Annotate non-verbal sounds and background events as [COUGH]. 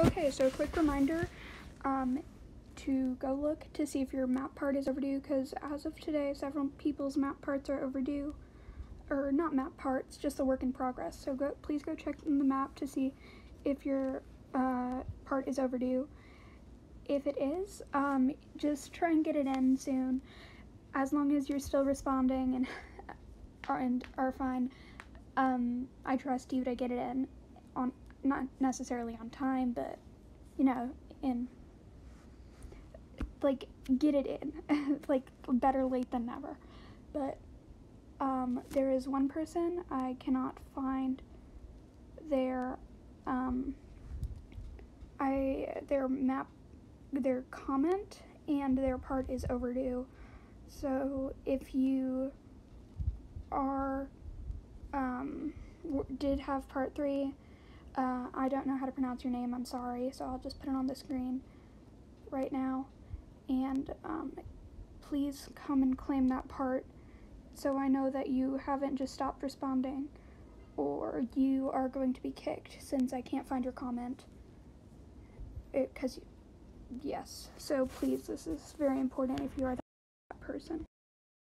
Okay, so a quick reminder um, to go look to see if your map part is overdue because as of today, several people's map parts are overdue. Or not map parts, just the work in progress. So go, please go check in the map to see if your uh, part is overdue. If it is, um, just try and get it in soon. As long as you're still responding and are, [LAUGHS] and are fine, um, I trust you to get it in on not necessarily on time, but you know, in like get it in, [LAUGHS] like better late than never. But um, there is one person I cannot find their um, I their map their comment and their part is overdue. So if you are um, did have part three uh, I don't know how to pronounce your name, I'm sorry, so I'll just put it on the screen right now. And um, please come and claim that part so I know that you haven't just stopped responding or you are going to be kicked since I can't find your comment. Because, yes, so please, this is very important if you are that person.